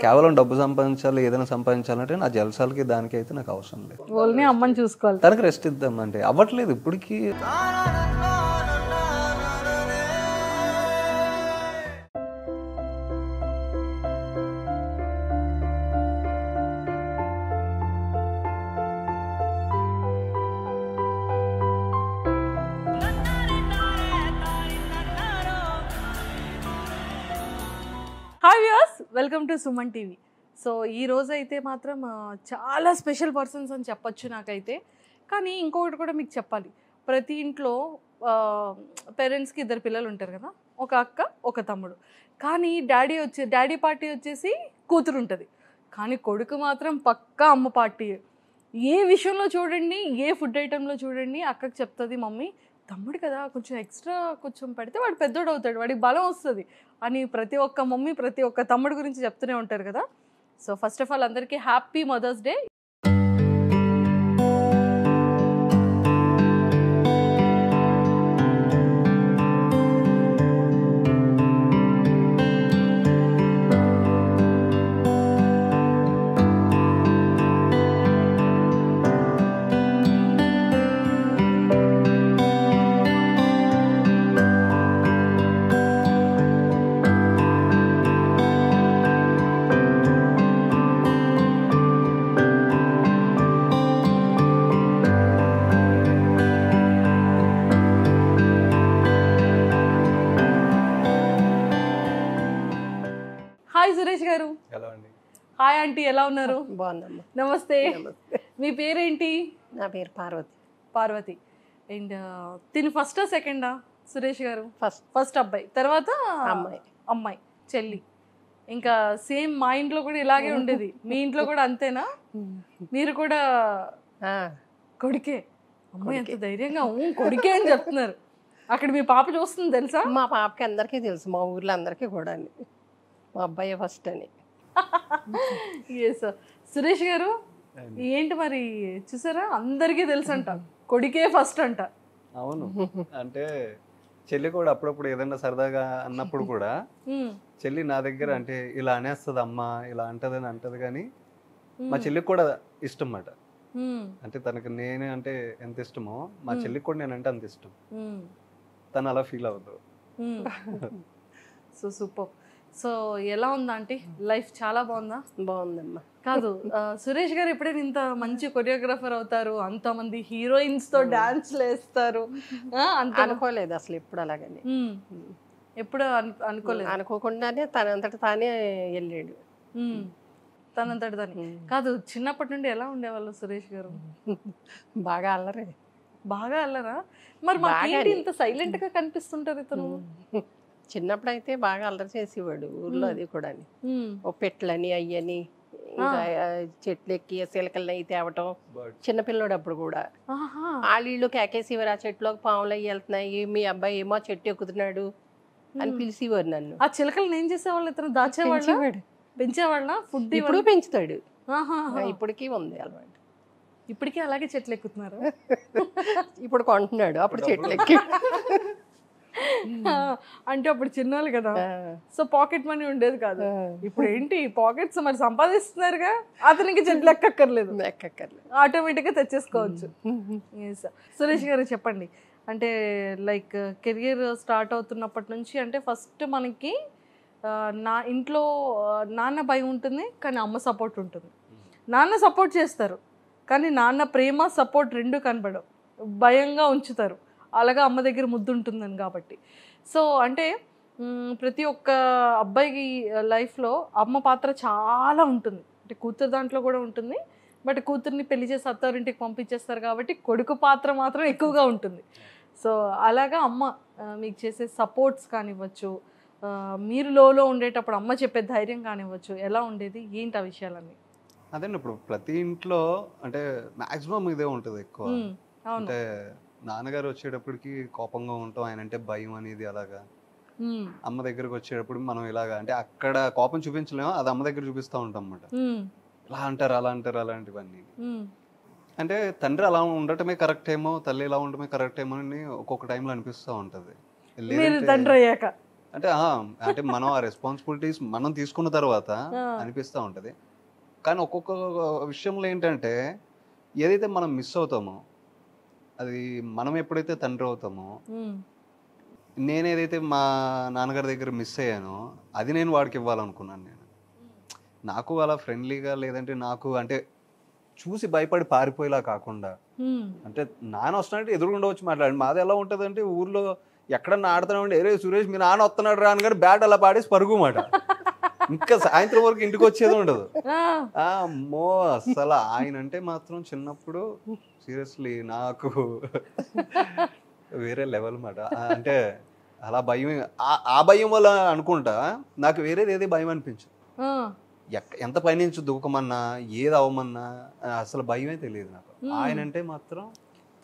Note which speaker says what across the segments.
Speaker 1: కేవలం డబ్బు సంపాదించాలి ఏదైనా సంపాదించాలంటే నా జలసాలకి దానికి అయితే నాకు అవసరం లేదు.
Speaker 2: ఓన్లీ అమ్మని చూసుకోవాలి.
Speaker 1: తనకి రెస్ట్ ఇద్దాం అంటే అవ్వట్లేదు ఇప్పటికీ.
Speaker 2: Welcome to Suman TV. So ఈ రోజు అయితే మాత్రం చాలా స్పెషల్ పర్సన్స్ అని చెప్పొచ్చు నాకైతే. కానీ ఇంకొకటి కూడా మీకు చెప్పాలి. ప్రతి ఇంట్లో పేరెంట్స్కి ఇద్దరు పిల్లలు ఉంటారు కదా? ఒక అక్క ఒక తమ్ముడు. కానీ డాడీ వచ్చే డాడీ పార్టీ వచ్చేసి కూతురు ఉంటుంది. కానీ కొడుకు మాత్రం పక్కా అమ్మ పార్టీ. ఏ విషయంలో చూడండి ఏ ఫుడ్ ఐటెంలో చూడండి అక్కకి చెప్తుంది మమ్మీ తమ్ముడు కదా కొంచెం ఎక్స్ట్రా కొంచెం పెడితే వాడు పెద్దోడు అవుతాడు వాడికి బలం వస్తుంది అని ప్రతి ఒక్క మమ్మీ ప్రతి ఒక్క తమ్ముడు గురించి చెప్తూనే ఉంటారు కదా. సో ఫస్ట్ ఆఫ్ ఆల్ అందరికీ హ్యాపీ మదర్స్ డే ఆంటీ ఎలా ఉన్నారు?
Speaker 3: బాగుందమ్మా
Speaker 2: నమస్తే. మీ పేరేంటి?
Speaker 3: నా పేరు పార్వతి.
Speaker 2: పార్వతి. అండ్ తిని ఫస్టా సెకండా సురేష్ గారు?
Speaker 3: ఫస్ట్.
Speaker 2: ఫస్ట్ అబ్బాయి. తర్వాత
Speaker 3: అమ్మాయి.
Speaker 2: అమ్మాయి చెల్లి. ఇంకా సేమ్ మా ఇంట్లో కూడా ఇలాగే ఉండేది. మీ ఇంట్లో కూడా అంతేనా? మీరు కూడా కొడుకే. అమ్మాయి ఎంత ధైర్యంగా "ఊ, కొడుకే అని చెప్తున్నారు. అక్కడ మీ పాప చూస్తుంది తెలుసా?
Speaker 3: మా పాపకి అందరికీ తెలుసు. మా ఊర్లో అందరికీ కూడా మా అబ్బాయి ఫస్ట్ అని.
Speaker 2: ఎస్ సురేష్ గారు ఏంటి మరి చూసారా? అందరికీ తెలుసు అంట కొడుకే ఫస్ట్ అంట.
Speaker 1: అవును. అంటే చెల్లి కూడా అప్పుడప్పుడు ఏదైనా సరదాగా అన్నప్పుడు కూడా చెల్లి నా దగ్గర అంటే ఇలా అనేస్తుంది అమ్మ ఇలా అంటదని అంటది కానీ మా చెల్లికి కూడా ఇష్టం అన్నమాట అంటే తనకి నేను అంటే ఎంత ఇష్టమో మా. చెల్లికి కూడా నేనంటే అంత ఇష్టం. తను అలా ఫీల్ అవ్వదు
Speaker 2: ఉమ్. So super. సో ఎలా ఉందా ఆంటీ? లైఫ్ చాలా బాగుందా?
Speaker 3: బాగుందమ్మా.
Speaker 2: కాదు సురేష్ గారు ఎప్పుడైనా ఇంత మంచి కొరియోగ్రాఫర్ అవుతారు? అంతమంది హీరోయిన్స్తో డాన్స్ వేస్తారు అంత
Speaker 3: అనుకోలేదు అసలు ఎప్పుడు అలాగని.
Speaker 2: ఎప్పుడు అను- అనుకోలేదు?
Speaker 3: అనుకోకుండానే తనంతట తానే వెళ్ళాడు.
Speaker 2: తనంతటి దాన్ని కాదు చిన్నప్పటి నుండి ఎలా ఉండేవాళ్ళు సురేష్ గారు?
Speaker 3: బాగా అల్లరే.
Speaker 2: బాగా అల్లరా? మరి మాకేంటి
Speaker 3: బాగానే.
Speaker 2: ఇంత సైలెంట్గా కనిపిస్తుంటారు ఇతను?
Speaker 3: చిన్నప్పుడు అయితే బాగా అల్లరి చేసేవాడు ఊర్లో. అది కూడా ఓ పెట్లని అయ్యని చెట్లు ఎక్కి సిలకల్ని అయి తేవటం చిన్నపిల్లడు అప్పుడు కూడా.
Speaker 2: ఆహా,
Speaker 3: ఆళ్ళు కేకేసేవారు ఆ చెట్టులోకి పాములు అయ్యి వెళ్తున్నాయి మీ అబ్బాయి ఏమో చెట్టు ఎక్కుతున్నాడు అని. పిలిచేవారు నన్ను.
Speaker 2: ఆ చిలకలను ఏం చేసేవాళ్ళు? ఇతను దాచేవాళ్ళ?
Speaker 3: పెంచేవాడు.
Speaker 2: పెంచేవాళ్ళ? ఫుడ్
Speaker 3: ఇప్పుడు పెంచుతాడు.
Speaker 2: ఆహా.
Speaker 3: ఆ, ఇప్పటికీ ఉంది అలవాటు.
Speaker 2: ఇప్పటికీ అలాగే చెట్లు ఎక్కుతున్నారు
Speaker 3: ఇప్పుడు కొంటున్నాడు అప్పుడు చెట్లు ఎక్కి
Speaker 2: అంటే అప్పుడు చిన్నోళ్ళు కదా. సో పాకెట్ మనీ ఉండేది కాదు. ఇప్పుడు ఏంటి పాకెట్స్ మరి సంపాదిస్తున్నారుగా? అతనికి చెట్లు ఎక్కక్కర్లేదు
Speaker 3: ఎక్కక్కర్లేదు
Speaker 2: ఆటోమేటిక్గా తెచ్చేసుకోవచ్చు. సురేష్ గారు చెప్పండి. అంటే లైక్ కెరియర్ స్టార్ట్ అవుతున్నప్పటి నుంచి అంటే ఫస్ట్ మనకి నా ఇంట్లో నాన్న భయం ఉంటుంది కానీ అమ్మ సపోర్ట్ ఉంటుంది. నాన్న సపోర్ట్ చేస్తారు కానీ నాన్న ప్రేమ సపోర్ట్ రెండు కనబడవు. భయంగా ఉంచుతారు. అలాగా అమ్మ దగ్గర ముద్దు ఉంటుందని కాబట్టి. సో అంటే ప్రతి ఒక్క అబ్బాయికి లైఫ్లో అమ్మ పాత్ర చాలా ఉంటుంది. అంటే కూతురు దాంట్లో కూడా ఉంటుంది. బట్ కూతుర్ని పెళ్ళి చేసి అత్తారింటికి పంపించేస్తారు కాబట్టి కొడుకు పాత్ర మాత్రం ఎక్కువగా ఉంటుంది. సో అలాగా అమ్మ మీకు చేసే సపోర్ట్స్ కానివ్వచ్చు మీరు లోలో ఉండేటప్పుడు అమ్మ చెప్పే ధైర్యం కానివ్వచ్చు ఎలా ఉండేది? ఏంటి ఆ విషయాలన్నీ?
Speaker 1: అదే ఇప్పుడు ప్రతి ఇంట్లో అంటే మాక్సిమం ఇదే ఉంటుంది ఎక్కువ. అంటే నాన్నగారు వచ్చేటప్పటికి కోపంగా ఉంటాం ఆయన అంటే భయం అనేది అలాగా. అమ్మ దగ్గరకు వచ్చేటప్పుడు మనం ఇలాగా అంటే అక్కడ కోపం చూపించలేము అది అమ్మ దగ్గర చూపిస్తూ ఉంటాం అన్నమాట ఇలా అంటారు అలా అంటారు అలాంటివన్నీ అంటే తండ్రి అలా ఉండటమే కరెక్ట్ ఏమో తల్లి ఇలా ఉండటమే కరెక్ట్ ఏమో అని ఒక్కొక్క టైంలో అనిపిస్తూ ఉంటుంది.
Speaker 2: మీరు తండ్రి అయ్యాక.
Speaker 1: అంటే అంటే మనం ఆ రెస్పాన్సిబిలిటీస్ మనం తీసుకున్న తర్వాత. అనిపిస్తూ ఉంటది. కానీ ఒక్కొక్క విషయంలో ఏంటంటే ఏదైతే మనం మిస్ అవుతామో అది మనం ఎప్పుడైతే తండ్రి అవుతామో
Speaker 2: ఉమ్,
Speaker 1: నేను ఏదైతే మా నాన్నగారి దగ్గర మిస్ అయ్యానో అది నేను వాడికి ఇవ్వాలనుకున్నాను నేను. నాకు అలా ఫ్రెండ్లీగా లేదంటే నాకు అంటే చూసి భయపడి పారిపోయేలా కాకుండా అంటే నాన్న వస్తున్నట్టు ఎదురుగుండా వచ్చి మాట్లాడి మాది ఎలా ఉంటుంది అంటే ఊర్లో ఎక్కడన్నా ఆడుతున్నామంటే ఏరే సురేష్ మీ నాన్న వస్తున్నాడు రా అని కానీ బ్యాట్ అలా పాడేసి పరుగు మాట. ఇంకా సాయంత్రం వరకు ఇంటికి వచ్చేది ఉండదు. అమ్మో అసలు ఆయన అంటే మాత్రం చిన్నప్పుడు సీరియస్లీ నాకు వేరే లెవెల్ మాట అంటే అలా భయం ఆ- భయం వల్ల అనుకుంటా నాకు వేరేది ఏది భయం అనిపించదు. ఎంత పైనుంచి దూకమన్నా ఏది అవ్వమన్నా అసలు భయమే తెలియదు నాకు. ఆయన అంటే మాత్రం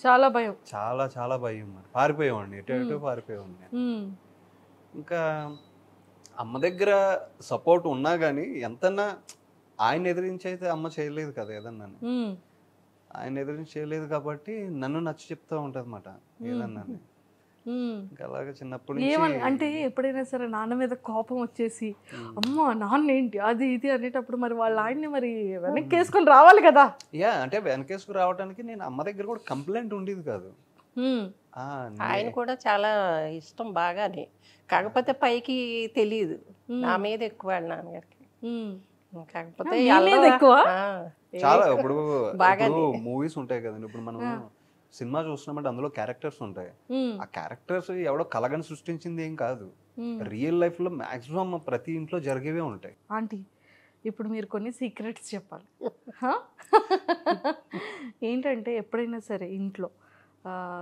Speaker 2: చాలా భయం.
Speaker 1: చాలా చాలా భయం మరి పారిపోయేవాడిని ఎటు ఎటు. పారిపోయేవాడిని. ఇంకా అమ్మ దగ్గర సపోర్ట్ ఉన్నా కానీ ఎంతన్నా ఆయన ఎదిరించి అయితే అమ్మ చేయలేదు కదా ఏదన్నా ఆయన ఎదిరించి చేయలేదు కాబట్టి నన్ను నచ్చ చెప్తూ ఉంటుంది అన్నమాట ఏదన్నా అలాగే
Speaker 2: ఏమని
Speaker 1: నుంచి
Speaker 2: అంటే ఎప్పుడైనా సరే నాన్న మీద కోపం వచ్చేసి. అమ్మ నాన్న ఏంటి అది ఇది అనేటప్పుడు మరి వాళ్ళ ఆయన్ని మరి వెనక్కి వేసుకొని రావాలి కదా?
Speaker 1: యా అంటే వెనకేసుకు రావడానికి నేను అమ్మ దగ్గర కూడా కంప్లైంట్ ఉండేది కాదు.
Speaker 3: ఆయన కూడా చాలా ఇష్టం బాగానే. కాకపోతే పైకి తెలియదు. నా మీద ఎక్కువ వాళ్ళ నాన్నగారికి. కాకపోతే
Speaker 2: ఎక్కువ?
Speaker 1: చాలా ఇప్పుడు. ఇప్పుడు మూవీస్ ఉంటాయి కదండి ఇప్పుడు మనం. సినిమా చూస్తున్నామంటే అందులో క్యారెక్టర్స్ ఉంటాయి ఆ క్యారెక్టర్స్ ఎవడో కలగని సృష్టించింది ఏం కాదు. రియల్ లైఫ్లో మాక్సిమం ప్రతి ఇంట్లో జరిగేవే ఉంటాయి
Speaker 2: ఆంటీ ఇప్పుడు మీరు కొన్ని సీక్రెట్స్ చెప్పాలి? ఏంటంటే ఎప్పుడైనా సరే ఇంట్లో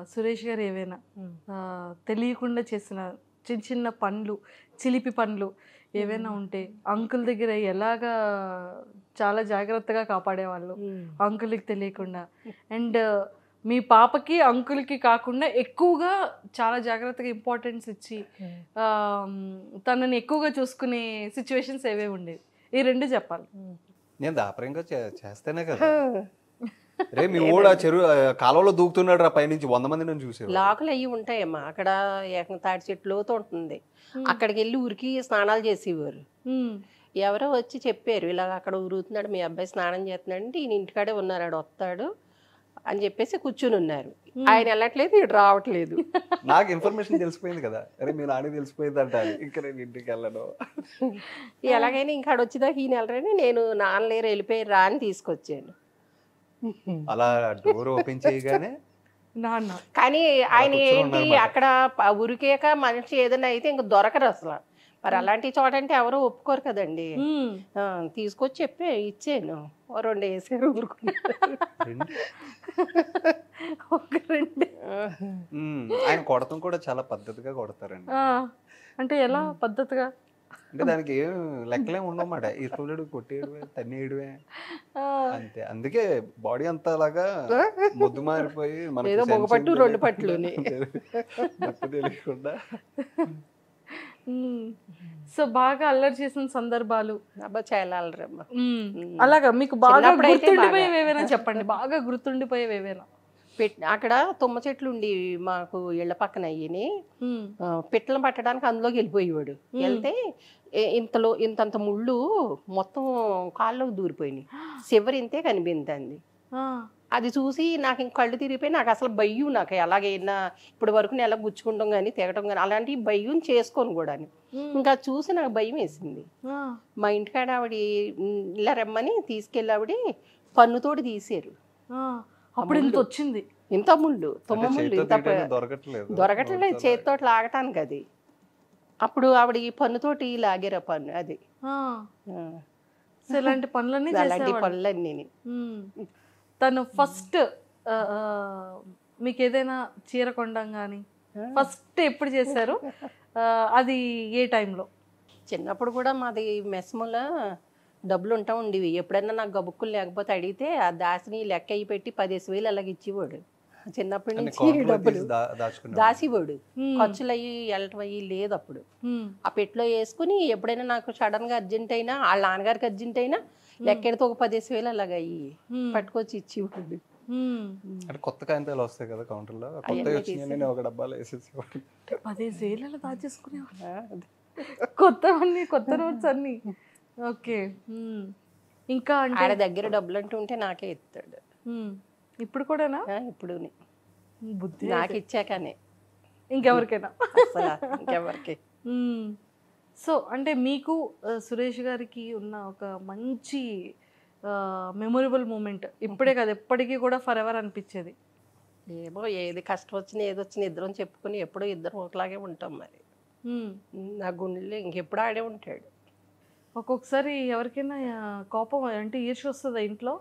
Speaker 2: సురేష్ గారు ఏవైనా తెలియకుండా చేసిన చిన్న చిన్న పనులు చిలిపి పనులు ఏవైనా ఉంటే అంకుల్ దగ్గర ఎలాగా చాలా జాగ్రత్తగా కాపాడేవాళ్ళు. అంకుల్కి తెలియకుండా. అండ్ మీ పాపకి అంకుల్కి కాకుండా ఎక్కువగా చాలా జాగ్రత్తగా ఇంపార్టెన్స్ ఇచ్చి తనని ఎక్కువగా చూసుకునే సిచ్యువేషన్స్ ఏవే ఉండేవి? ఈ రెండు చెప్పాలి.
Speaker 1: నేను దాపరంగా చేస్తేనే కదా. రే మీ ఊడ చెరువు ఆ, కాలువలో దూకుతున్నాడు రా పైనుంచి. వంద మంది నేను చూసేవాడు
Speaker 3: లాకులు అయ్యి ఉంటాయమ్మా. అక్కడ ఏకం తాటి చెట్టు లోతు ఉంటుంది. అక్కడికి వెళ్ళి ఉరికి స్నానాలు చేసేవారు. ఎవరో వచ్చి చెప్పారు ఇలా అక్కడ ఉరుకుతున్నాడు మీ అబ్బాయి స్నానం చేస్తున్నాడు అంటే ఈయన ఇంటికాడే ఉన్నారు ఆడు వస్తాడు అని చెప్పేసి కూర్చుని ఉన్నారు. ఆయన వెళ్ళట్లేదు ఇటు రావట్లేదు.
Speaker 1: నాకు ఇన్ఫర్మేషన్ తెలిసిపోయింది కదా. అరే మీ నాన్న తెలిసిపోయింది అంట ఇంకా నేను ఇంటికి వెళ్ళను.
Speaker 3: ఎలాగైనా ఇంకా వచ్చేదాకా ఈయన వెళ్ళరని నేను నాన్నలేరు వెళ్ళిపోయి రా అని తీసుకొచ్చాను.
Speaker 1: అలా డోర్ ఓపెన్ చేయగానే
Speaker 2: నాన్న.
Speaker 3: కానీ ఆయన ఏంటి. అక్కడ ఉరికేక మనిషి ఏదైనా అయితే ఇంక దొరకరు అసలు. మరి అలాంటి చోట అంటే ఎవరు ఒప్పుకోరు కదండి. తీసుకొచ్చి చెప్పే ఇచ్చాను. ఓ రెండు వేసారు
Speaker 1: ఆయన కొడతాం కూడా చాలా పద్ధతిగా కొడతారండి.
Speaker 2: ఆ, అంటే ఎలా? పద్ధతిగా?
Speaker 1: అంటే దానికి ఏం లెక్కలేం ఉండమాట ఈ సూర్యుడు కొట్టేయడమే తన్నేయడమే అంతే. అందుకే బాడీ అంతా అలాగా ముద్దు మారిపోయి
Speaker 3: ఏదో ఒక పట్టు, రెండు.
Speaker 1: నొప్పి తెలియకుండా.
Speaker 2: సో బాగా అల్లరి చేసిన సందర్భాలు?
Speaker 3: అబ్బా చాలా అల్లరమ్మ.
Speaker 2: అలాగా మీకు బాగా గుర్తుండిపోయేవి. ఏవైనా చెప్పండి. బాగా గుర్తుండిపోయేవి ఏవైనా?
Speaker 3: పెట్ అక్కడ తుమ్మ చెట్లు ఉండి మాకు ఇళ్ళ పక్కన అయ్యని పిట్టలను పట్టడానికి అందులోకి వెళ్ళిపోయేవాడు. వెళ్తే ఇంతలో ఇంతంత ముళ్ళు మొత్తం కాళ్ళలోకి దూరిపోయినాయి. చివరి ఇంతే కనిపించింది అది చూసి నాకు ఇంక కళ్ళు తిరిగిపోయి నాకు అసలు భయం నాకు. ఎలాగైనా ఇప్పటి వరకు నేను ఎలా గుచ్చుకుంటాం కానీ తెగటం కానీ అలాంటి భయం చేసుకోను కూడా ఇంకా చూసి నాకు భయం వేసింది. మా ఇంటికాడ ఆవిడ ఇలా రమ్మని తీసుకెళ్ళి ఆవిడ పన్నుతోటి తీసారు.
Speaker 2: అప్పుడు ఇంత. వచ్చింది.
Speaker 3: ఇంత ముళ్ళు తుమ్మ ముళ్ళు ఇంత
Speaker 1: దొరకట్లేదు.
Speaker 3: చేతితో లాగటానికి అది. అప్పుడు ఆవిడ ఈ పన్నుతోటి లాగారు పన్ను అది.
Speaker 2: ఆ,
Speaker 3: ఆ.
Speaker 2: సో ఇలాంటి పనులన్నీ
Speaker 3: అలాంటి పనులన్నీ.
Speaker 2: తను ఫస్ట్ మీకు ఏదైనా చీర కొనడం కానీ ఫస్ట్ ఎప్పుడు చేశారు? అది ఏ టైంలో?
Speaker 3: చిన్నప్పుడు కూడా మాది మెస్ముల డబ్బులు ఉంటా ఉండేవి. ఎప్పుడైనా నాకు గబుక్కులు లేకపోతే అడిగితే ఆ దాసిని లెక్క అయ్యి పెట్టి పదేసి వేలు అలాగ ఇచ్చేవాడు. చిన్నప్పటి నుంచి డబ్బులు. దాసివాడు ఖర్చులు అయ్యి వెళ్ళటం అయ్యి లేదు అప్పుడు ఆ పెట్టులో వేసుకుని ఎప్పుడైనా నాకు సడన్గా అర్జెంట్ అయినా వాళ్ళ నాన్నగారికి అర్జెంట్ అయినా లెక్కెడితే ఒక పదేసి వేలు అలాగ అయ్యి పట్టుకొచ్చి ఇచ్చేవాడు.
Speaker 1: అంటే కొత్త కాయంతాలు వస్తాయి కదా
Speaker 3: కౌంటర్లో
Speaker 1: వచ్చినాయి ఒక డబ్బాలో వేసేసేవాడు
Speaker 2: పదేసి వేలలో దాచేసుకునేవాడు కొత్తవన్నీ కొత్త నోట్స్ అన్ని. ఓకే. ఇంకా అంటే?
Speaker 3: ఆడ దగ్గర డబ్బులు అంటూ ఉంటే నాకే ఇస్తాడు.
Speaker 2: ఇప్పుడు కూడానా?
Speaker 3: ఇప్పుడు
Speaker 2: బుద్ధి
Speaker 3: నాకు ఇచ్చాకనే.
Speaker 2: ఇంకెవరికైనా?
Speaker 3: అసలు ఇంకెవరికి.
Speaker 2: సో అంటే మీకు సురేష్ గారికి ఉన్న ఒక మంచి మెమొరబుల్ మూమెంట్ ఇప్పుడే కదా ఎప్పటికీ కూడా ఫర్ ఎవర్ అనిపించేది.
Speaker 3: ఏమో ఏది కష్టం వచ్చినా ఏది వచ్చినా ఇద్దరం చెప్పుకుని ఎప్పుడూ ఇద్దరం ఒకలాగే ఉంటాం మరి. నా గుండెలో ఇంకెప్పుడు ఆడే ఉంటాడు.
Speaker 2: ఒక్కొక్కసారి ఎవరికైనా కోపం అంటే ఈర్ష్య వస్తుందా ఇంట్లో.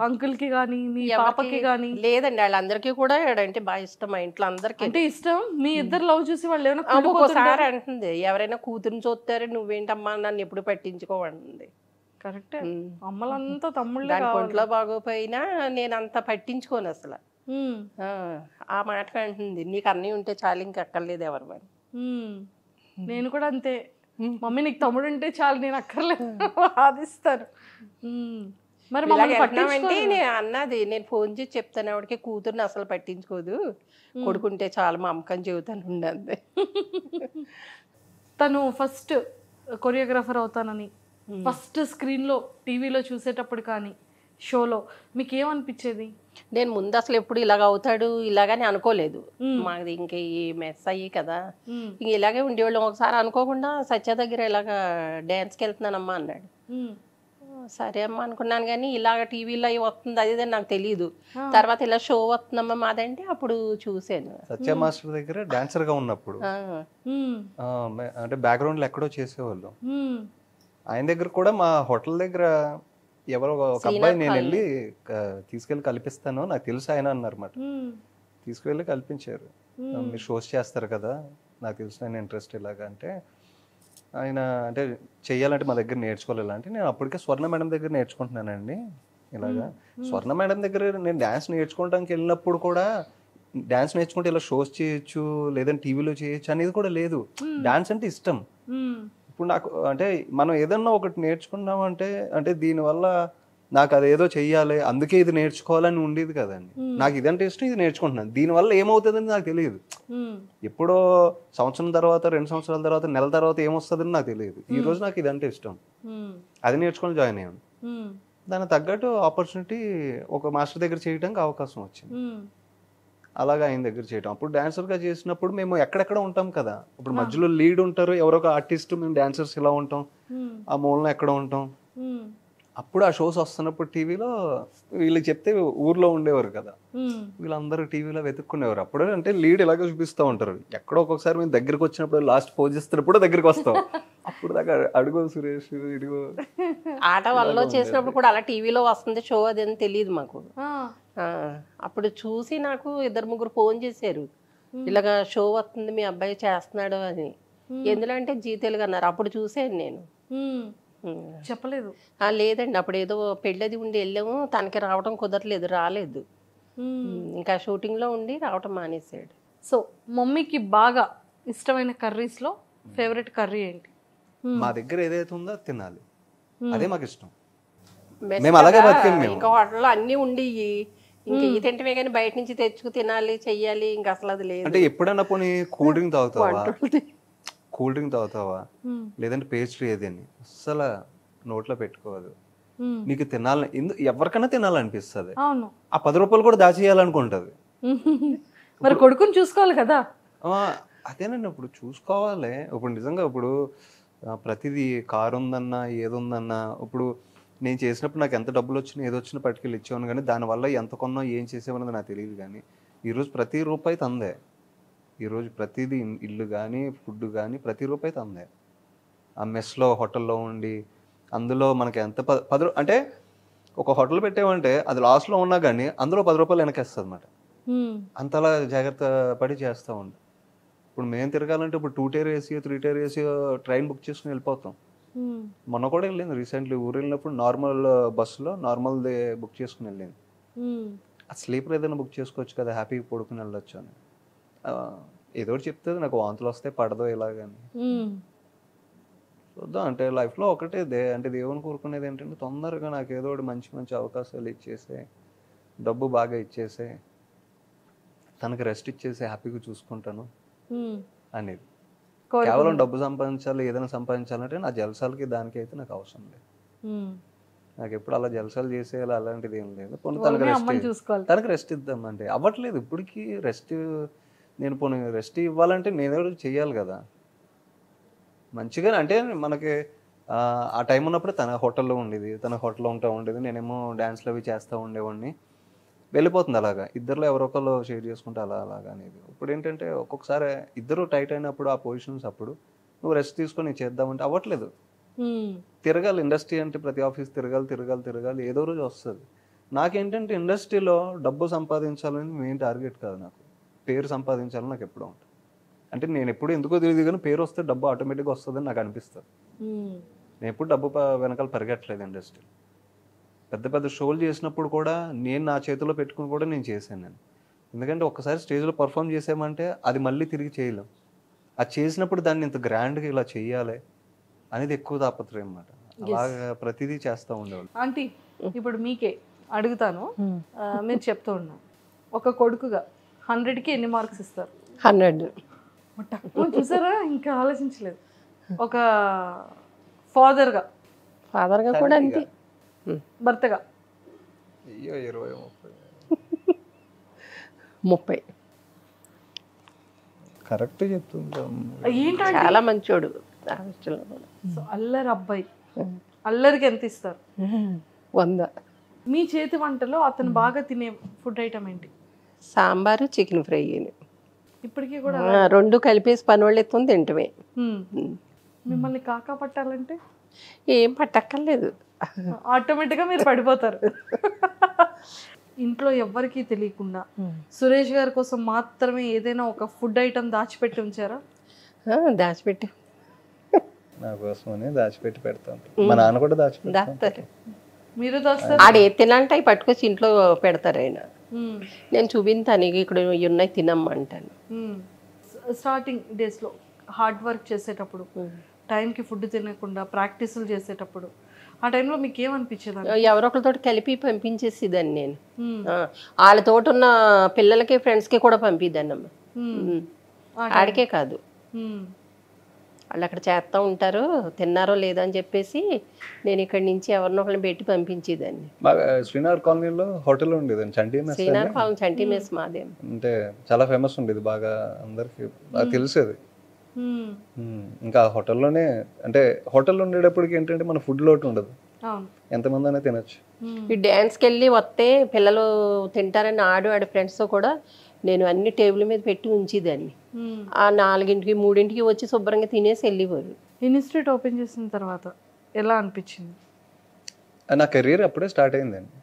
Speaker 2: అంకుల్కి కానీ మీ పాపకి కానీ
Speaker 3: లేదండి వాళ్ళందరికీ కూడా ఆడంటే బాగా ఇష్టం మా ఇంట్లో అందరికీ.
Speaker 2: అంటే ఇష్టం? మీ ఇద్దరు లవ్ చూసి వాళ్ళు ఏమైనా
Speaker 3: ఒక్కోసారి? అంటుంది ఎవరైనా కూతురుని చూస్తారే నువ్వేంటమ్మా నన్ను ఎప్పుడు పట్టించుకోవండి.
Speaker 2: కరెక్టే. అమ్మలంతా తమ్ముళ్ళే
Speaker 3: దాని ఒంట్లో బాగోపోయినా నేను అంత పట్టించుకోను అసలు. ఆ, మాట అంటుంది నీకు అన్నీ ఉంటే చాలు ఇంక అక్కర్లేదు ఎవరు.
Speaker 2: నేను కూడా అంతే. మమ్మీ నీకు తమ్ముడు ఉంటే చాలు నేను అక్కర్లేదు. వాదిస్తాను ఉమ్. మరి పట్టించుకోరు.
Speaker 3: నేను అన్నది నేను ఫోన్ చేసి చెప్తాను ఆవిడకి కూతుర్ని అసలు పట్టించుకోదు. కొడుకుంటే చాలా మా అమ్మకని చెబుతాను ఉండండి
Speaker 2: తను ఫస్ట్ కొరియోగ్రాఫర్ అవుతానని ఫస్ట్ స్క్రీన్లో టీవీలో చూసేటప్పుడు కానీ షోలో మీకు ఏమనిపించేది
Speaker 3: నేను ముందు అసలు ఎప్పుడు ఇలాగ అవుతాడు ఇలాగని అనుకోలేదు. మాది ఇంక ఈ మెస్ అయ్యి కదా. ఇంక ఇలాగే ఉండేవాళ్ళం. ఒకసారి అనుకోకుండా సత్య దగ్గర ఇలాగ డ్యాన్స్కి వెళ్తున్నానమ్మా అన్నాడు. సరే అమ్మా అనుకున్నాను కానీ ఇలాగ టీవీలో అవి వస్తుంది అది నాకు తెలియదు. తర్వాత ఇలా షో వస్తుందమ్మా మాదంటే అప్పుడు చూశాను.
Speaker 1: సత్య మాస్టర్ దగ్గర dancer గా ఉన్నప్పుడు అంటే బ్యాక్గ్రౌండ్లో ఎక్కడో చేసేవాళ్ళు. ఆయన దగ్గర కూడా మా హోటల్ దగ్గర ఎవరో ఒక అబ్బాయి నేను వెళ్ళి తీసుకెళ్ళి కల్పిస్తాను. నాకు తెలుసు ఆయన అన్నారన్నమాట తీసుకువెళ్ళి కల్పించారు. మీరు షోస్ చేస్తారు కదా నాకు తెలుసు నేను ఇంట్రెస్ట్ ఇలాగా అంటే ఆయన అంటే చెయ్యాలంటే మా దగ్గర నేర్చుకోవాలి అంటే నేను అప్పటికే స్వర్ణ మేడం దగ్గర నేర్చుకుంటున్నానండి ఇలాగా. స్వర్ణ మేడం దగ్గర నేను డ్యాన్స్ నేర్చుకోవడానికి వెళ్ళినప్పుడు కూడా డ్యాన్స్ నేర్చుకుంటే ఇలా షోస్ చేయొచ్చు లేదంటే టీవీలో చేయొచ్చు అనేది కూడా లేదు. డ్యాన్స్ అంటే ఇష్టం. ఇప్పుడు నాకు అంటే మనం ఏదన్నా ఒకటి నేర్చుకున్నామంటే అంటే దీనివల్ల నాకు అదేదో చెయ్యాలి అందుకే ఇది నేర్చుకోవాలని ఉండేది కదండి. నాకు ఇదంటే ఇష్టం ఇది నేర్చుకుంటున్నాను. దీనివల్ల ఏమవుతుందని నాకు తెలియదు. ఎప్పుడో సంవత్సరం తర్వాత రెండు సంవత్సరాల తర్వాత నెల తర్వాత ఏమొస్తుందని నాకు తెలియదు. ఈ రోజు నాకు ఇదంటే ఇష్టం. అది నేర్చుకొని జాయిన్ అయ్యాను. దానికి తగ్గట్టు ఆపర్చునిటీ ఒక మాస్టర్ దగ్గర చేయడానికి అవకాశం వచ్చింది. అలాగా ఆయన దగ్గర చేయటం. అప్పుడు డాన్సర్గా చేసినప్పుడు మేము ఎక్కడెక్కడ ఉంటాం కదా. ఇప్పుడు మధ్యలో లీడ్ ఉంటారు ఎవరో ఒక ఆర్టిస్ట్ మేము డాన్సర్స్ ఇలా ఉంటాం. ఆ మూలన ఎక్కడ ఉంటాం? అప్పుడు ఆ షోస్ వస్తున్నప్పుడు టీవీలో వీళ్ళకి చెప్తే ఊర్లో ఉండేవారు కదా. వీళ్ళందరూ టీవీలో వెతుక్కునేవారు. అప్పుడు అంటే లీడ్ ఇలాగ చూపిస్తూ ఉంటారు. ఎక్కడో ఒక్కొక్కసారి మేము దగ్గరికి వచ్చినప్పుడు లాస్ట్ పోజ్ ఇస్తున్నప్పుడు దగ్గరికి వస్తాం. అప్పుడు దాకా అడుగు సురేష్ ఇడుగు
Speaker 3: ఆట వల్ల చేసినప్పుడు కూడా అలా టీవీలో వస్తుంది షో అది అని తెలియదు మాకు.
Speaker 2: ఆ,
Speaker 3: ఆ, అప్పుడు చూసి నాకు ఇద్దరు ముగ్గురు ఫోన్ చేశారు. ఇలాగా షో వస్తుంది మీ అబ్బాయి చేస్తున్నాడు అని. ఎందులో అంటే జీ తెలుగు అన్నారు. అప్పుడు చూసాను నేను.
Speaker 2: చెప్పలేదు.
Speaker 3: ఆ, లేదండి అప్పుడు ఏదో పెళ్ళది ఉండి వెళ్ళాము. తనకి రావడం కుదరలేదు రాలేదు. ఇంకా షూటింగ్లో ఉండి రావటం మానేశాడు.
Speaker 2: సో మమ్మీకి బాగా ఇష్టమైన కర్రీస్లో ఫేవరెట్ కర్రీ ఏంటి?
Speaker 1: మా దగ్గర ఏదైతే ఉందో అది తినాలి. అదే మాకు ఇష్టం మేము అలాగే బతికాం మేము.
Speaker 3: ఇంకా హోటల్లో అన్నీ ఉండి ఇంకా ఈ తింటమే కానీ బయట నుంచి తెచ్చుకు తినాలి చెయ్యాలి ఇంకా అసలు అది లేదు.
Speaker 1: అంటే ఎప్పుడైనా పోనీ కూల్ డ్రింక్ తాగుతావా? కూల్ డ్రింక్ తాగుతావా? లేదంటే పేస్ట్రీ ఏదని అస్సలు నోట్లో పెట్టుకోవద్దు. నీకు తినాలని ఎవరికైనా తినాలనిపిస్తుంది. ఆ పది రూపాయలు కూడా దాచేయాలనుకుంటుంది.
Speaker 2: మరి కొడుకుని చూసుకోవాలి కదా.
Speaker 1: అదేనండి ఇప్పుడు చూసుకోవాలి. ఇప్పుడు నిజంగా ఇప్పుడు ప్రతిదీ కారు ఉందన్నా ఏదుందన్నా ఇప్పుడు నేను చేసినప్పుడు నాకు ఎంత డబ్బులు వచ్చినా ఏది వచ్చినా పట్టుకెళ్ళి ఇచ్చేవాను కానీ దానివల్ల ఎంత కొన్నా ఏం చేసేవన్నది నాకు తెలియదు కానీ ఈరోజు ప్రతి రూపాయి తందే. ఈరోజు ప్రతిదీ ఇల్లు కానీ ఫుడ్ కానీ ప్రతి రూపాయి తందే. ఆ మెస్లో హోటల్లో ఉండి అందులో మనకి ఎంత పది అంటే ఒక హోటల్ పెట్టామంటే అది లాస్ట్లో ఉన్నా కానీ అందులో పది రూపాయలు వెనకేస్తుంది అన్నమాట
Speaker 2: ఉమ్,
Speaker 1: అంతలా జాగ్రత్త పడి చేస్తూ ఉంటాం. ఇప్పుడు మేము తిరగాలంటే ఇప్పుడు two tier AC three tier AC train book చేసుకుని వెళ్ళిపోతాం. మొన్న కూడా వెళ్ళింది రీసెంట్లీ. ఊరు వెళ్ళినప్పుడు నార్మల్ బస్సులో నార్మల్ది బుక్ చేసుకుని వెళ్ళింది. ఆ స్లీపర్ ఏదైనా బుక్ చేసుకోవచ్చు కదా హ్యాపీగా పడుకుని వెళ్ళొచ్చు అని. ఏదో చెప్తుంది నాకు వాంతులు వస్తే పడదో ఇలాగని. చూద్దాం. అంటే లైఫ్లో ఒకటే దే అంటే దేవుని కోరుకునేది ఏంటంటే తొందరగా నాకు ఏదో ఒకటి మంచి మంచి అవకాశాలు ఇచ్చేసే డబ్బు బాగా ఇచ్చేసే తనకి రెస్ట్ ఇచ్చేసి హ్యాపీగా చూసుకుంటాను. అనేది. కేవలం. డబ్బు సంపాదించాలి ఏదైనా సంపాదించాలంటే నా జలసాలకి దానికి అయితే నాకు అవసరం లేదు. నాకు ఎప్పుడు అలా జలసాలు చేసేయాలి అలాంటిది ఏం లేదు. తనకు రెస్ట్ తనకు రెస్ట్ ఇద్దాం అంటే అవ్వట్లేదు. ఇప్పటికీ రెస్ట్ నేను పోనీ రెస్ట్ ఇవ్వాలంటే నేనే చెయ్యాలి కదా. మంచిగా అంటే మనకి ఆ, ఆ టైం ఉన్నప్పుడు తన హోటల్లో ఉండేది తన హోటల్లో ఉంటా ఉండేది. నేనేమో డ్యాన్స్లు అవి చేస్తూ ఉండేవాడిని. వెళ్ళిపోతుంది అలాగా. ఇద్దరులో ఎవరో ఒకళ్ళు షేర్ చేసుకుంటే అలా అలాగా అనేది. ఇప్పుడు ఏంటంటే ఒక్కొక్కసారి ఇద్దరు టైట్ అయినప్పుడు ఆ పొజిషన్స్ అప్పుడు నువ్వు రెస్ట్ తీసుకొని చేద్దామంటే అవ్వట్లేదు. తిరగాలి. ఇండస్ట్రీ అంటే ప్రతి ఆఫీస్ తిరగాలి తిరగాలి తిరగాలి. ఏదో రోజు వస్తుంది. నాకేంటంటే ఇండస్ట్రీలో డబ్బు సంపాదించాలని మెయిన్ టార్గెట్ కాదు నాకు. పేరు సంపాదించాలని నాకు ఎప్పుడూ ఉంటుంది. అంటే నేను ఎప్పుడు ఎందుకో తెలియదు కానీ పేరు వస్తే డబ్బు ఆటోమేటిక్గా వస్తుందని నాకు అనిపిస్తుంది. నేను ఎప్పుడు డబ్బు వెనకాల పరిగెట్టలేదు ఇండస్ట్రీ పెద్ద పెద్ద షోలు చేసినప్పుడు కూడా నేను నా చేతిలో పెట్టుకుని కూడా నేను చేశాను నేను. ఎందుకంటే ఒక్కసారి స్టేజ్లో పర్ఫామ్ చేసామంటే అది మళ్ళీ తిరిగి చేయలేం. అది చేసినప్పుడు దాన్ని ఇంత గ్రాండ్గా ఇలా చెయ్యాలి అనేది ఎక్కువ తాపత్రయం అన్నమాట. అలాగా ప్రతిదీ చేస్తూ ఉండేవాళ్ళు.
Speaker 2: ఆంటీ ఇప్పుడు మీకే అడుగుతాను. మీరు చెప్తూ ఉన్నాను. ఒక కొడుకుగా హండ్రెడ్కి ఎన్ని మార్క్స్ ఇస్తారు?
Speaker 3: హండ్రెడ్.
Speaker 2: చూసారా? ఇంకా ఆలోచించలేదు. ఒక ఫాదర్గా.
Speaker 3: ఫాదర్గా కూడా అంతే.
Speaker 2: భర్తగా?
Speaker 1: అయ్యో ఇరవై ముప్పై.
Speaker 3: ముప్పై.
Speaker 1: కరెక్ట్ చెప్తుంటాం
Speaker 2: ఏంటంటే
Speaker 3: చాలా మంచోడు
Speaker 2: సో అల్లరి అబ్బాయి. అల్లరికి ఎంత ఇస్తారు?
Speaker 3: వంద.
Speaker 2: మీ చేతి వంటలో అతను బాగా తినే ఫుడ్ ఐటమ్ ఏంటి?
Speaker 3: సాంబారు చికెన్ ఫ్రై
Speaker 2: ఇప్పటికీ కూడా
Speaker 3: రెండు కలిపేసి పని వాళ్ళు ఎత్తుని తింటమే.
Speaker 2: మిమ్మల్ని కాకా పట్టాలంటే?
Speaker 3: ఏం పట్టక్కర్లేదు.
Speaker 2: ఆటోమేటిక్గా మీరు పడిపోతారు. ఇంట్లో ఎవ్వరికీ తెలియకుండా సురేష్ గారి కోసం మాత్రమే ఏదైనా ఒక ఫుడ్ ఐటమ్ దాచిపెట్టి ఉంచారా?
Speaker 3: దాచిపెట్టు.
Speaker 1: నా కోసమని దాచిపెట్టి పెడతాను మా నాన్న కూడా
Speaker 3: దాస్తారు.
Speaker 2: మీరు దాస్తారు?
Speaker 3: ఆడ ఏ తినంటే అవి పట్టుకొచ్చి ఇంట్లో పెడతారు ఆయన.
Speaker 2: హ్మ్.
Speaker 3: నేను చూపించాను ఇక ఇక్కడ ఇవి ఉన్నాయి తినమ్మంటాను.
Speaker 2: స్టార్టింగ్ డేస్లో హార్డ్ వర్క్ చేసేటప్పుడు టైంకి ఫుడ్ తినకుండా ప్రాక్టీసులు చేసేటప్పుడు ఆ టైంలో మీకు ఏమనిపించేది
Speaker 3: ఎవరో ఒకరితో కలిపి పంపించేసేదాన్ని నేను. ఆ, వాళ్ళతోటి ఉన్న పిల్లలకి ఫ్రెండ్స్కి కూడా పంపిద్దాన్నమ్మ. ఉమ్. ఆడికే కాదు. వాళ్ళు అక్కడ చేస్తూ ఉంటారు తిన్నారో లేదో అని చెప్పేసి నేను ఇక్కడి నుంచి ఎవరినో ఒకరిని పెట్టి పంపించేదాన్ని.
Speaker 1: బాగా శ్రీనగర్ కాలనీలో హోటల్ ఉండేది చంటి మెస్
Speaker 3: శ్రీనాథ్ కాలం చంటి మెస్ మాదేం
Speaker 1: అంటే చాలా ఫేమస్ ఉండేది బాగా అందరికి. బాగా తెలిసేది. ఇంకా హోటల్లోనే అంటే హోటల్లో ఉండేటప్పటికి ఏంటంటే మన ఫుడ్ లోటు ఉండదు.
Speaker 2: అవును.
Speaker 1: ఎంతమంది అయినా తినచ్చు.
Speaker 3: ఈ డ్యాన్స్కి వెళ్ళి వస్తే పిల్లలు తింటారని ఆడు ఆడి ఫ్రెండ్స్తో కూడా నేను అన్ని టేబుల్ మీద పెట్టి ఉంచేదాన్ని. ఆ నాలుగింటికి మూడింటికి వచ్చి శుభ్రంగా తినేసి వెళ్ళేవారు.
Speaker 2: ఇన్స్టిట్యూట్ ఓపెన్ చేసిన తర్వాత ఎలా అనిపించింది?
Speaker 1: నా కెరీర్ అప్పుడే స్టార్ట్ అయిందండి.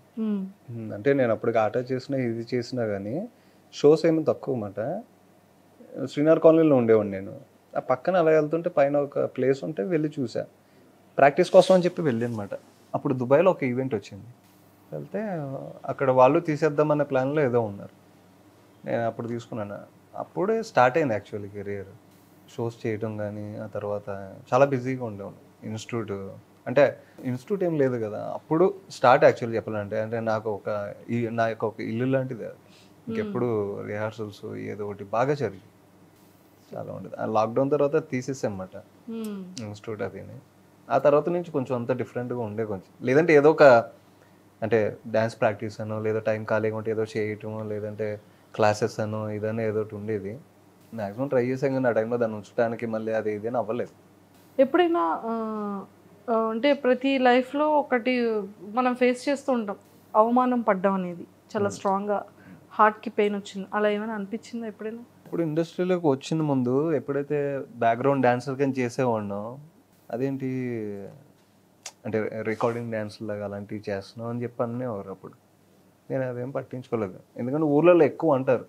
Speaker 1: అంటే నేను అప్పటికి ఆట చేసినా ఇది చేసినా కానీ షోస్ ఏమి తక్కువ అన్నమాట శ్రీనగర్ కాలనీలో ఉండేవాడిని నేను. ఆ పక్కన అలా వెళ్తుంటే పైన ఒక ప్లేస్ ఉంటే వెళ్ళి చూసా. ప్రాక్టీస్ కోసం అని చెప్పి వెళ్ళి అనమాట అప్పుడు దుబాయ్లో ఒక ఈవెంట్ వచ్చింది. వెళ్తే అక్కడ వాళ్ళు తీసేద్దామన్న ప్లాన్లో ఏదో ఉన్నారు. నేను అప్పుడు తీసుకున్నాను. అప్పుడే స్టార్ట్ అయింది యాక్చువల్లీ కెరియర్. షోస్ చేయడం కానీ ఆ తర్వాత చాలా బిజీగా ఉండేవాడు ఇన్స్టిట్యూట్ అంటే ఇన్స్టిట్యూట్ ఏం లేదు కదా. అప్పుడు స్టార్ట్ యాక్చువల్లీ చెప్పాలంటే అంటే నాకు ఒక నా యొక్క ఒక ఇల్లు లాంటిది. ఇంకెప్పుడు రిహార్సల్స్ ఏదో ఒకటి బాగా జరిగింది చాలా ఉండేది. ఆ లాక్డౌన్ తర్వాత తీసేసామన్నమాట. ఇన్స్టిట్యూట్ అదిని ఆ తర్వాత నుంచి కొంచెం అంత డిఫరెంట్గా ఉండే కొంచెం. లేదంటే ఏదో ఒక అంటే డ్యాన్స్ ప్రాక్టీస్ అనో లేదా టైం ఖాళీగా ఉంటే ఏదో చేయటమో లేదంటే క్లాసెస్ అనో ఇదనో ఏదో ఒకటి ఉండేది. మ్యాక్సిమం ట్రై చేసాం కానీ ఆ టైంలో దాన్ని ఉంచడానికి మళ్ళీ అది ఇది అని అవ్వలేదు.
Speaker 2: ఎప్పుడైనా అంటే ప్రతి లైఫ్లో ఒకటి మనం ఫేస్ చేస్తూ ఉంటాం. అవమానం పడ్డం అనేది చాలా స్ట్రాంగ్గా హార్ట్కి పెయిన్ వచ్చింది. అలా ఏమైనా అనిపించిందా ఎప్పుడైనా?
Speaker 1: ఇప్పుడు ఇండస్ట్రీలోకి వచ్చిన ముందు ఎప్పుడైతే బ్యాక్గ్రౌండ్ డాన్సర్ కానీ చేసేవాడినో అదేంటి? అంటే రికార్డింగ్ డాన్స్ లాగా అలాంటివి చేస్తున్నావు అని చెప్పి అనేవారు అప్పుడు. నేను అదేం పట్టించుకోలేదు. ఎందుకంటే ఊర్లలో ఎక్కువ అంటారు.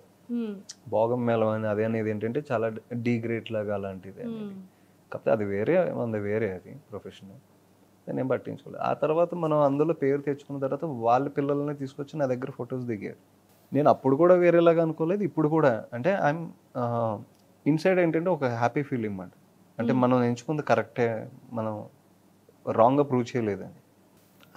Speaker 1: భోగం మేళం అని అది అనేది ఏంటంటే చాలా డీగ్రేట్ లాగా అలాంటిది అనేది. కాకపోతే అది వేరే మనది వేరే అది ప్రొఫెషన్ నేనేం పట్టించుకోలేదు. ఆ తర్వాత మనం అందులో పేరు తెచ్చుకున్న తర్వాత వాళ్ళ పిల్లల్ని తీసుకొచ్చి నా దగ్గర ఫొటోస్ దిగారు. నేను అప్పుడు కూడా వేరేలాగా అనుకోలేదు ఇప్పుడు కూడా. అంటే ఐఎమ్ ఇన్సైడ్ ఏంటంటే ఒక హ్యాపీ ఫీలింగ్ అన్నమాట. అంటే మనం ఎంచుకుంది కరెక్టే మనం రాంగ్గా ప్రూవ్ చేయలేదని.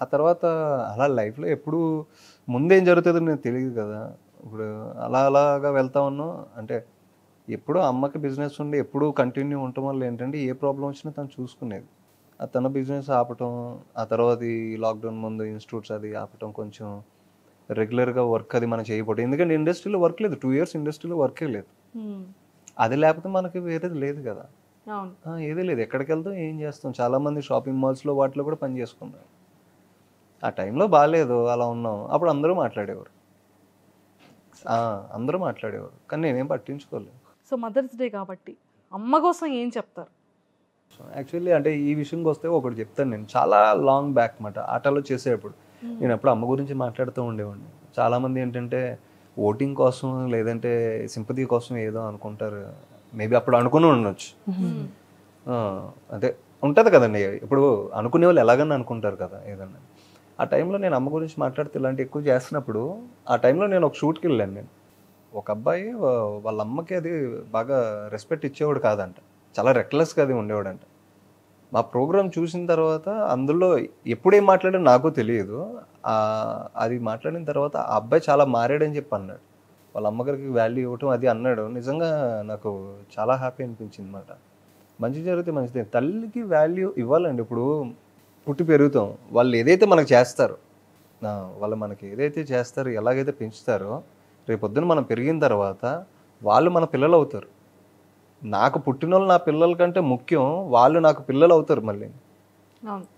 Speaker 1: ఆ తర్వాత అలా లైఫ్లో ఎప్పుడు ముందేం జరుగుతుందో నేను తెలియదు కదా. ఇప్పుడు అలా అలాగా వెళ్తా ఉన్నాం. అంటే ఎప్పుడు అమ్మకి బిజినెస్ ఉండి ఎప్పుడు కంటిన్యూ ఉండటం వల్ల ఏంటంటే ఏ ప్రాబ్లం వచ్చినా తను చూసుకునేది. ఆ తన బిజినెస్ ఆపటం ఆ తర్వాత ఈ లాక్డౌన్ ముందు ఇన్స్టిట్యూట్స్ అది ఆపటం కొంచెం రెగ్యులర్గా వర్క్ అది మనం చేయకపోవడం ఎందుకంటే ఇండస్ట్రీలో వర్క్ లేదు. టూ ఇయర్స్ ఇండస్ట్రీలో వర్కే లేదు. అది లేకపోతే మనకి వేరేది లేదు కదా. ఏదీ లేదు. ఎక్కడికి వెళ్తాం ఏం చేస్తాం? చాలామంది షాపింగ్ మాల్స్లో వాటిలో కూడా పని చేసుకున్నారు ఆ టైంలో బాగాలేదు అలా ఉన్నాం. అప్పుడు అందరూ మాట్లాడేవారు. అందరూ మాట్లాడేవారు. కానీ నేనేం పట్టించుకోలేదు.
Speaker 2: సో మదర్స్ డే కాబట్టి అమ్మ కోసం ఏం చెప్తారు?
Speaker 1: యాక్చువల్లీ అంటే ఈ విషయంకి వస్తే ఒకటి చెప్తాను నేను. చాలా లాంగ్ బ్యాక్ మాట ఆటలో చేసేటప్పుడు. నేను అప్పుడు అమ్మ గురించి మాట్లాడుతూ ఉండేవాడిని. చాలామంది ఏంటంటే ఓటింగ్ కోసం లేదంటే సింపతి కోసం ఏదో అనుకుంటారు. మేబీ అప్పుడు అనుకుని ఉండొచ్చు. అదే ఉంటుంది కదండి. ఇప్పుడు అనుకునే వాళ్ళు ఎలాగని అనుకుంటారు కదా ఏదన్నా. ఆ టైంలో నేను అమ్మ గురించి మాట్లాడితే ఇలాంటి ఎక్కువ చేస్తున్నప్పుడు ఆ టైంలో నేను ఒక షూట్కి వెళ్ళాను నేను. ఒక అబ్బాయి వాళ్ళ అమ్మకి అది బాగా రెస్పెక్ట్ ఇచ్చేవాడు కాదంట. చాలా రెక్లెస్గా అది ఉండేవాడంట. మా ప్రోగ్రామ్ చూసిన తర్వాత అందులో ఎప్పుడేం మాట్లాడాడో నాకు తెలియదు. అది మాట్లాడిన తర్వాత ఆ అబ్బాయి చాలా మారాడని చెప్పి అన్నాడు. వాళ్ళ అమ్మగారికి వాల్యూ ఇవ్వటం అది అన్నాడు. నిజంగా నాకు చాలా హ్యాపీ అనిపించింది అనమాట మంచి జరిగితే మంచిదే. తల్లికి వాల్యూ ఇవ్వాలండి. ఇప్పుడు పుట్టి పెరుగుతాం. వాళ్ళు ఏదైతే మనకు చేస్తారు వాళ్ళు మనకి ఏదైతే చేస్తారో ఎలాగైతే పెంచుతారో రేపొద్దున మనం పెరిగిన తర్వాత వాళ్ళు మన పిల్లలు అవుతారు. నాకు పుట్టిన వాళ్ళు నా పిల్లల కంటే ముఖ్యం వాళ్ళు నాకు పిల్లలు అవుతారు మళ్ళీ.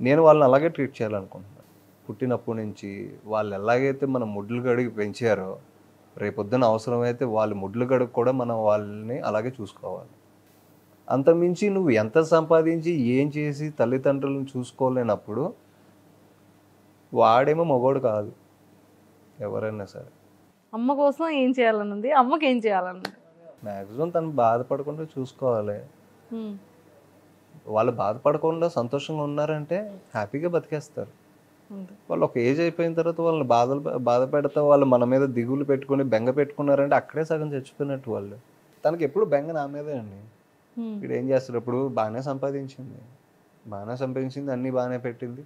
Speaker 1: నేను వాళ్ళని అలాగే ట్రీట్ చేయాలనుకుంటున్నాను పుట్టినప్పటి నుంచి వాళ్ళు ఎలాగైతే మనం ముడ్లు గడిగి పెంచారో రేపొద్దున అవసరమైతే వాళ్ళు ముడ్లు గడుగు కూడా మనం వాళ్ళని అలాగే చూసుకోవాలి. అంతమించి నువ్వు ఎంత సంపాదించి ఏం చేసి తల్లిదండ్రులను చూసుకోలేనప్పుడు వాడేమో మగోడు కాదు. ఎవరైనా సరే.
Speaker 2: అమ్మ కోసం ఏం చేయాలనుంది? అమ్మకి ఏం చేయాలనుంది?
Speaker 1: మ్యాక్సిమం తను బాధపడకుండా చూసుకోవాలి. వాళ్ళు బాధపడకుండా సంతోషంగా ఉన్నారంటే హ్యాపీగా బతికేస్తారు. వాళ్ళు ఒక ఏజ్ అయిపోయిన తర్వాత వాళ్ళని బాధలు బాధ పెడతా వాళ్ళు మన మీద దిగులు పెట్టుకుని బెంగ పెట్టుకున్నారంటే అక్కడే సగం చచ్చిపోయినట్టు వాళ్ళు. తనకి ఎప్పుడు బెంగ నా మీదే అండి. వీడు ఏం చేస్తాడు? ఇప్పుడు బాగానే సంపాదించింది. బాగానే సంపాదించింది అన్నీ బాగానే పెట్టింది.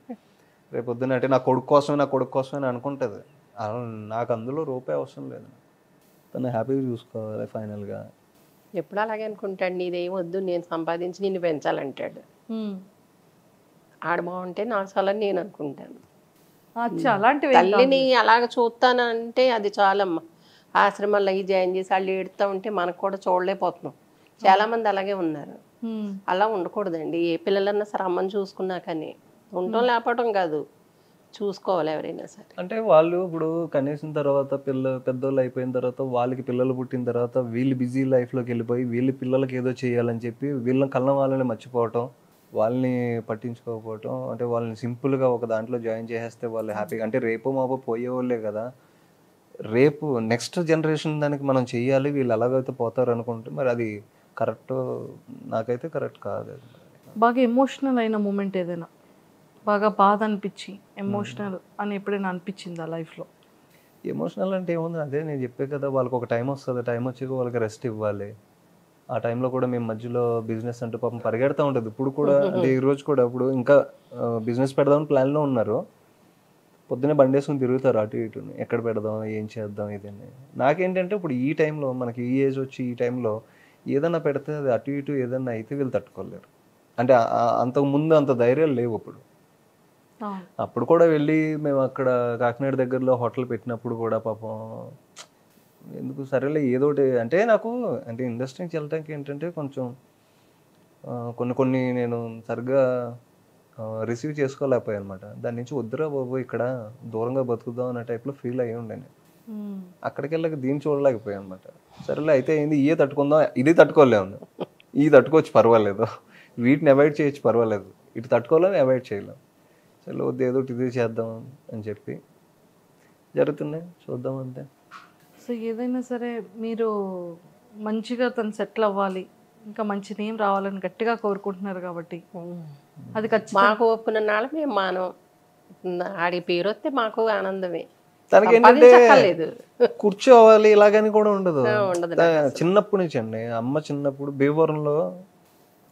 Speaker 1: రేపు పొద్దున్న అంటే నా కొడుకు కోసమే నా కొడుకు కోసమే అని అనుకుంటుంది. నాకు అందులో రూపాయి అవసరం లేదు తను హ్యాపీగా చూసుకోవాలి ఫైనల్గా.
Speaker 3: ఎప్పుడు అలాగే అనుకుంటాడు నీదేం వద్దు నేను సంపాదించి నిన్ను పెంచాలంటాడు. ఆడ బాగుంటే నాకు చాలా నేను అనుకుంటాను. తల్లిని అలాగ చూస్తానంటే అది చాలమ్మా. ఆశ్రమాల్లో అవి జాయిన్ చేసి వాళ్ళు ఏడుతూ ఉంటే మనకు కూడా చూడలేకపోతున్నాం. చాలా మంది అలాగే ఉన్నారు. అలా ఉండకూడదండి. ఏ పిల్లలన్నా సరే అమ్మని చూసుకున్నా కానీ ఉండటం లేకపోవడం కాదు. చూసుకోవాలి ఎవరైనా సరే.
Speaker 1: అంటే వాళ్ళు ఇప్పుడు కనీసం తర్వాత పిల్ల పెద్దోళ్ళు అయిపోయిన తర్వాత వాళ్ళకి పిల్లలు పుట్టిన తర్వాత వీళ్ళు బిజీ లైఫ్లోకి వెళ్ళిపోయి వీళ్ళ పిల్లలకి ఏదో చేయాలని చెప్పి వీళ్ళని కళ్ళ వాళ్ళని మర్చిపోవటం వాళ్ళని పట్టించుకోకపోవటం అంటే వాళ్ళని సింపుల్గా ఒక దాంట్లో జాయిన్ చేసేస్తే వాళ్ళు హ్యాపీగా అంటే రేపు మాపో పోయేవాళ్ళే కదా. రేపు నెక్స్ట్ జనరేషన్ దానికి మనం చెయ్యాలి వీళ్ళు ఎలాగైతే పోతారు అనుకుంటే మరి అది కరెక్ట్ నాకైతే కరెక్ట్ కాదు అది.
Speaker 2: బాగా ఎమోషనల్ అయిన మూమెంట్ ఏదైనా? బాగా బాధ అనిపించి ఎమోషనల్ అని ఎప్పుడైనా అనిపించిందా లైఫ్లో?
Speaker 1: ఎమోషనల్ అంటే ఏముంది? అదే నేను చెప్పే కదా వాళ్ళకి ఒక టైం వస్తుంది. టైం వచ్చాక వాళ్ళకి రెస్ట్ ఇవ్వాలి. ఆ టైంలో కూడా మేము మధ్యలో బిజినెస్ అంటే పాపం పరిగెడతా ఉంటుంది. ఇప్పుడు కూడా అంటే ఈ రోజు కూడా ఇప్పుడు ఇంకా బిజినెస్ పెడదామని ప్లాన్లో ఉన్నారు. పొద్దున్నే బండి వేసుకుని తిరుగుతారు అటు ఇటు. ఎక్కడ పెడదాం? ఏం చేద్దాం? ఇదని నాకేంటంటే ఇప్పుడు ఈ టైంలో మనకి ఈ ఏజ్ వచ్చి ఈ టైంలో ఏదన్నా పెడితే అది అటు ఇటు ఏదన్నా అయితే వీళ్ళు తట్టుకోలేరు. అంటే ఆ- ఆ- అంతకు ముందు అంత ధైర్యాలు లేవు ఇప్పుడు. అప్పుడు కూడా వెళ్ళి మేము అక్కడ కాకినాడ దగ్గరలో హోటల్ పెట్టినప్పుడు కూడా పాపం ఎందుకు సరేలే ఏదో ఒకటి అంటే నాకు అంటే ఇండస్ట్రీకి వెళ్ళటానికి ఏంటంటే కొంచెం కొన్ని కొన్ని నేను సరిగ్గా రిసీవ్ చేసుకోలేకపోయాను అనమాట దాని నుంచి వద్దురా బాబు ఇక్కడ దూరంగా బతుకుదాం అనే టైప్లో ఫీల్ అయ్యి ఉండే నేను. అక్కడికి వెళ్ళక దీన్ని చూడలేకపోయాను అనమాట సరేలే అయితే ఏంది ఇయే తట్టుకుందాం ఇది తట్టుకోలేము ఇది తట్టుకోవచ్చు పర్వాలేదు. వీటిని అవాయిడ్ చేయొచ్చు పర్వాలేదు. ఇటు తట్టుకోలేము అవాయిడ్ చేయలేం సరే వద్దు ఏదో ఇది చేద్దాం అని చెప్పి జరుగుతున్నాయి. చూద్దాం అంతే.
Speaker 2: సో ఏదైనా సరే మీరు మంచిగా తను సెటిల్ అవ్వాలి. ఇంకా మంచి నేమ్ రావాలని గట్టిగా కోరుకుంటున్నారు కాబట్టి. అది
Speaker 3: మాకు ఒప్పుకున్న నాళ్ళు మేము మానం ఆడి పేరు వస్తే మాకు ఆనందమే.
Speaker 1: తనకి ఏంటంటే. కూర్చోవాలి ఇలాగని కూడా ఉండదు. చిన్నప్పటి నుంచి అండి అమ్మ చిన్నప్పుడు భీమవరంలో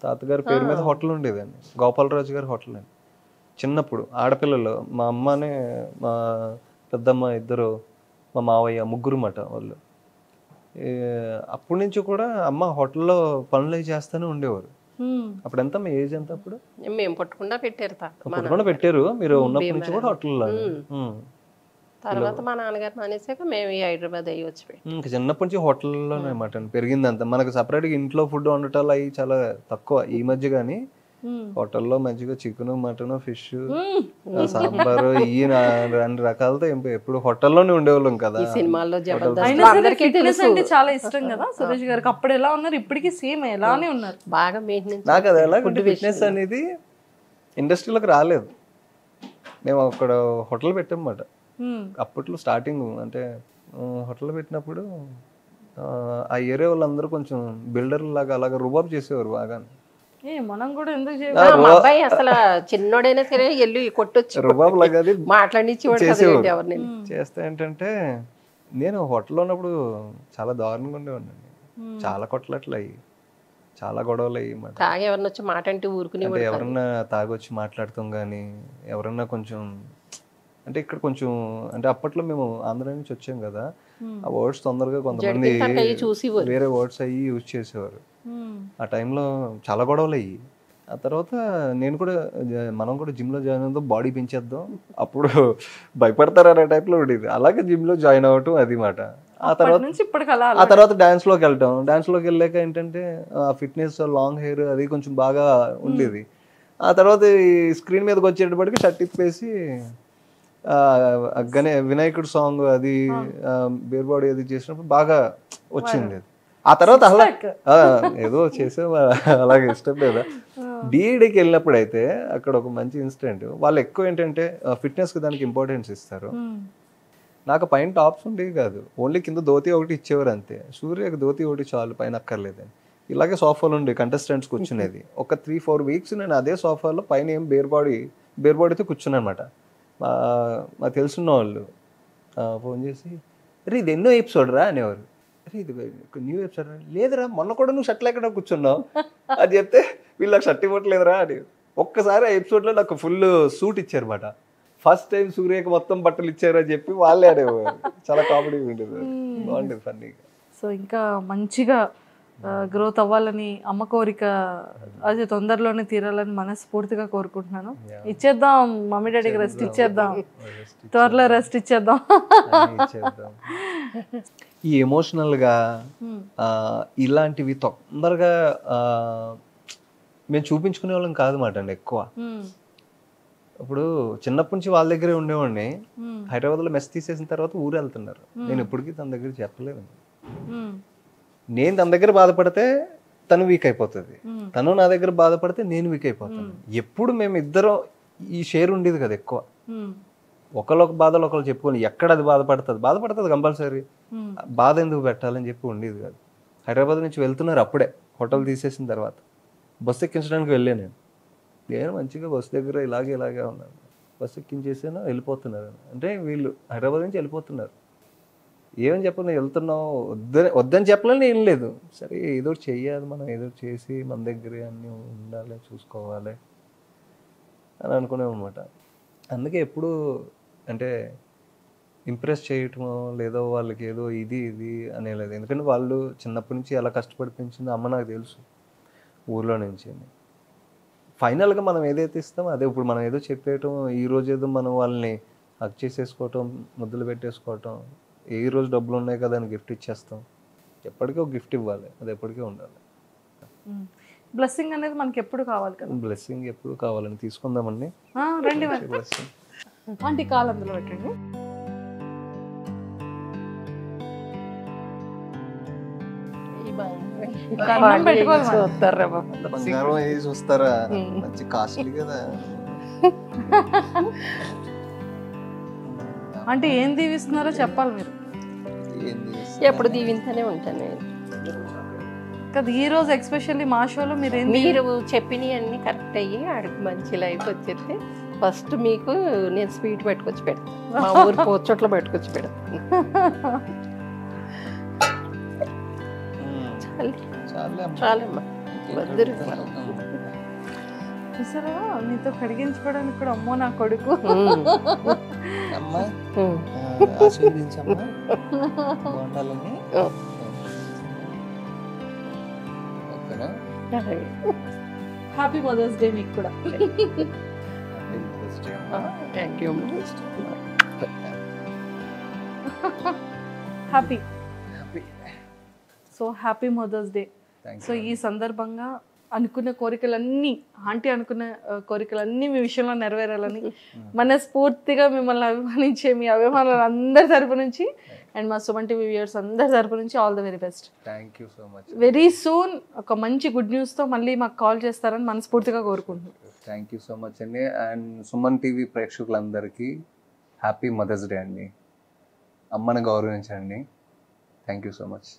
Speaker 1: తాతగారి పేరు మీద హోటల్ ఉండేదండి. గోపాలరాజు గారి హోటల్ అండి. చిన్నప్పుడు ఆడపిల్లలు మా అమ్మనే మా పెద్దమ్మ ఇద్దరు మా మావయ్య ముగ్గురు మాట వాళ్ళు అప్పటి నుంచి కూడా అమ్మ హోటల్లో పనులు చేస్తూనే ఉండేవారు. అప్పుడు ఎంత మీ ఏజ్ ఎంత అప్పుడు?
Speaker 3: మేము పుట్టకుండా పెట్టారు తాత మా
Speaker 1: అప్పుడు కూడా పెట్టారు. మీరు ఉన్నప్పటి నుంచి కూడా హోటల్లో
Speaker 3: తర్వాత మా నాన్నగారు మానేసాక మేము ఈ హైదరాబాద్ అయ్యి వచ్చి
Speaker 1: ఇంకా చిన్నప్పటి నుంచి హోటల్లోనే అనమాట పెరిగింది అంత మనకు సపరేట్గా ఇంట్లో ఫుడ్ వండటాలు అవి చాలా తక్కువ. ఈ మధ్య కానీ. హోటల్లో మంచిగా చికెన్ మటన్ ఫిష్. సాంబారు ఈ అన్ని రకాలతో ఏం- ఎప్పుడు హోటల్లోనే ఉండేవాళ్ళం కదా.
Speaker 3: ఈ సినిమాల్లో
Speaker 2: అంటే చాలా ఇష్టం కదా సురేష్ గారికి. అప్పుడు ఎలా ఉన్నారు? ఇప్పటికీ సేమ్ ఎలానే ఉన్నారు?
Speaker 3: బాగా మెయింటెనెన్స్
Speaker 1: నాకు అది ఎలాగంటే ఫిట్నెస్ అనేది ఇండస్ట్రీలోకి రాలేదు. మేము అక్కడ హోటల్ పెట్టామన్నమాట. అప్పట్లో స్టార్టింగ్ అంటే హోటల్ పెట్టినప్పుడు ఆ, ఏరియా వాళ్ళందరూ కొంచెం బిల్డర్ లాగా అలాగా రుబాబ్ చేసేవారు బాగా
Speaker 2: మనం కూడా ఎందుకు చేయ
Speaker 3: ఆ, మా అబ్బాయి అసలు చిన్నోడైనా సరే వెళ్ళి కొట్టొచ్చు మాట్లాడించేవాడు ఎవరిని.
Speaker 1: చేస్తే ఏంటంటే నేను హోటల్లో ఉన్నప్పుడు చాలా దారుణంగా ఉండేవాడిని చాలా కొట్లాట్లు అయ్యి చాలా గొడవలు అయ్యి మాట
Speaker 3: తాగి ఎవరిని వచ్చి మాట అంటే ఊరుకునేవాడు
Speaker 1: ఎవరన్నా తాగొచ్చి మాట్లాడతాం కానీ ఎవరన్నా కొంచెం అంటే ఇక్కడ కొంచెం అంటే అప్పట్లో మేము ఆంధ్ర నుంచి వచ్చాం కదా ఆ వర్డ్స్ తొందరగా కొంతమంది వేరే వర్డ్స్ అయ్యి యూజ్ చేసేవారు. ఆ టైంలో చాలా గొడవలు అయ్యి ఆ తర్వాత నేను కూడా మనం కూడా జిమ్లో జాయిన్ అవుతాం బాడీ పెంచేద్దాం. అప్పుడు భయపడతారు అనే టైప్లో ఉండేది. అలాగే జిమ్లో జాయిన్ అవ్వటం అది మాట. ఆ తర్వాత ఆ తర్వాత డాన్స్లోకి వెళ్తాం. డాన్స్లోకి వెళ్ళాక ఏంటంటే ఫిట్నెస్ లాంగ్ హెయిర్ అది కొంచెం బాగా ఉండేది. ఆ తర్వాత ఈ స్క్రీన్ మీదకి వచ్చేటప్పటికి షర్ట్ ఇప్పేసి ఆ, గనే వినాయకుడు సాంగ్ అది బేర్ బాడీ అది చేసినప్పుడు బాగా వచ్చింది అది. ఆ తర్వాత అలా ఏదో చేసే అలాగే ఇష్టం లేదా? డిఈడికి వెళ్ళినప్పుడు అయితే అక్కడ ఒక మంచి ఇన్సిడెంట్. వాళ్ళు ఎక్కువ ఏంటంటే ఫిట్నెస్కి దానికి ఇంపార్టెన్స్ ఇస్తారు. నాకు పైన టాప్స్ ఉండేవి కాదు. ఓన్లీ కింద ధోతి ఒకటి ఇచ్చేవారు అంతే. సూర్యకి ధోతి ఒకటి చాలు పైన అక్కర్లేదని. ఇలాగే సోఫాలు ఉండే కంటెస్టెంట్స్ కూర్చునేది. ఒక త్రీ ఫోర్ వీక్స్ నేను అదే సోఫాలో పైన ఏం బేర్ బాడీ బేర్ బాడీతో కూర్చున్నాను అనమాట మా మాకు తెలుసున్న వాళ్ళు ఫోన్ చేసి రే ఇది ఎన్నో ఎపిసోడ్ రా అనేవారు. అరే ఇది న్యూ ఎపిసోడ్ లేదురా మొన్న కూడా నువ్వు షర్ట్ లేకుండా కూర్చున్నావు? అని చెప్తే వీళ్ళు నాకు షర్ట్ ఇవ్వట్లేదురా అని. ఒక్కసారి ఆ ఎపిసోడ్లో నాకు ఫుల్ సూట్ ఇచ్చారన్నమాట. ఫస్ట్ టైం సూర్యకి మొత్తం బట్టలు ఇచ్చారు అని చెప్పి వాళ్ళే ఆడేవారు చాలా కామెడీ ఉండేది. బాగుండేది ఫన్నీగా
Speaker 2: సో ఇంకా మంచిగా గ్రోత్ అవ్వాలని అమ్మ కోరిక అది తొందరలోనే తీరాలని మనస్ఫూర్తిగా కోరుకుంటున్నాను. ఇచ్చేద్దాం మమ్మీ డాడీకి రెస్ట్ ఇచ్చేద్దాం. త్వరలో రెస్ట్ ఇచ్చేద్దాం.
Speaker 1: ఈ ఎమోషనల్గా
Speaker 2: Hmm.
Speaker 1: ఇలాంటివి తొందరగా ఆ, మేము చూపించుకునే వాళ్ళం కాదు మాట అండి ఎక్కువ
Speaker 2: మ్మ్.
Speaker 1: ఇప్పుడు చిన్నప్పటి నుంచి వాళ్ళ దగ్గరే ఉండేవాడిని
Speaker 2: మ్మ్.
Speaker 1: హైదరాబాద్లో మెస్ తీసేసిన తర్వాత ఊరు వెళ్తున్నారు నేను ఎప్పటికీ తన దగ్గర చెప్పలేదు. నేను తన దగ్గర బాధపడితే తను వీక్ అయిపోతుంది. తను నా దగ్గర బాధపడితే నేను వీక్ అయిపోతాను ఎప్పుడు మేము ఇద్దరం ఈ షేర్ ఉండేది కదా ఎక్కువ. ఒకళ్ళొక బాధలు ఒకళ్ళు చెప్పుకొని ఎక్కడ అది బాధపడుతుంది? బాధపడుతుంది కంపల్సరీ. బాధ ఎందుకు పెట్టాలని చెప్పి ఉండేది కాదు. హైదరాబాద్ నుంచి వెళ్తున్నారు అప్పుడే హోటల్ తీసేసిన తర్వాత. బస్సు ఎక్కించడానికి వెళ్ళాను నేను. నేను మంచిగా బస్సు దగ్గర ఇలాగే ఇలాగే ఉన్నాను. బస్సు ఎక్కించేసాను వెళ్ళిపోతున్నారు. అంటే వీళ్ళు హైదరాబాద్ నుంచి వెళ్ళిపోతున్నారు. ఏమని చెప్పను వెళ్తున్నావు వద్దని వద్దని చెప్పలేని ఏం లేదు. సరే ఏదో చెయ్యాలి మనం ఏదో చేసి మన దగ్గర అన్నీ ఉండాలి చూసుకోవాలి అని అనుకునే అనమాట అందుకే ఎప్పుడు అంటే ఇంప్రెస్ చేయటమో లేదో వాళ్ళకి ఏదో ఇది ఇది అనేలేదు. ఎందుకంటే వాళ్ళు చిన్నప్పటి నుంచి ఎలా కష్టపడి పెంచిందో అమ్మ నాకు తెలుసు ఊర్లో నుంచి. ఫైనల్గా మనం ఏదైతే ఇస్తామో అదే. ఇప్పుడు మనం ఏదో చెప్పేయటం ఈ రోజు ఏదో మనం వాళ్ళని హక్ చేసేసుకోవటం ముద్దులు పెట్టేసుకోవటం ఏ రోజు డబ్బులు ఉన్నాయి కదా అని గిఫ్ట్ ఇచ్చేస్తాం. ఎప్పటికీ ఒక గిఫ్ట్ ఇవ్వాలి. అది ఎప్పటికీ ఉండాలి.
Speaker 2: బ్లెస్సింగ్ అనేది మనకి ఎప్పుడు కావాలి కదా?
Speaker 1: బ్లెస్సింగ్ ఎప్పుడు కావాలని తీసుకుందామండి.
Speaker 2: రండి
Speaker 1: బ్లెస్సింగ్
Speaker 2: ఆంటీ కాలు అందులో పెట్టండి.
Speaker 3: చూస్తారా?
Speaker 1: మంచి కాస్ట్లీ కదా.
Speaker 2: అంటే ఏం దీవిస్తున్నారో చెప్పాలి మీరు.
Speaker 1: ఏంది
Speaker 3: ఎప్పుడు దీవింతనే ఉంటాను.
Speaker 2: కదా ఈ రోజు ఎక్స్పెషల్లీ మా షోలో మీరు
Speaker 3: మీరు చెప్పినవి అన్ని కరెక్ట్ అయ్యి ఆడికి మంచి లైఫ్ వచ్చేస్తే ఫస్ట్ మీకు నేను స్వీట్ పెట్టుకొచ్చి పెడతాను మా ఊరు పోచోట్ల పెట్టుకొచ్చి పెడతాను. చాలమ్మా. వద్దురు.
Speaker 2: చూసారా? మీతో కడిగించుకోవడానికి కూడా అమ్మో నా కొడుకు. హ్యాపీ మదర్స్ డే మీకు కూడా.
Speaker 3: Thank you
Speaker 2: happy. So happy mother's day so ఈ సందర్భంగా అనుకున్న కోరికలన్నీ ఆంటీ అనుకున్న కోరికలన్నీ మీ విషయంలో నెరవేరాలని మనస్ఫూర్తిగా మిమ్మల్ని అభిమానించే మీ అభిమానులు అందరి తరపు నుంచి అండ్ మా సుమన్ టీవీ వ్యూయర్స్ అందరి తరపు నుంచి all the very best.
Speaker 1: Thank you so much
Speaker 2: very soon ఒక మంచి గుడ్ న్యూస్తో మళ్ళీ మాకు కాల్ చేస్తారని మనస్ఫూర్తిగా కోరుకుంటున్నాను
Speaker 1: థ్యాంక్ యూ సో మచ్ అండి అండ్ సుమన్ టీవీ ప్రేక్షకులందరికీ హ్యాపీ మదర్స్ డే అండి అమ్మని గౌరవించండి. Thank you so much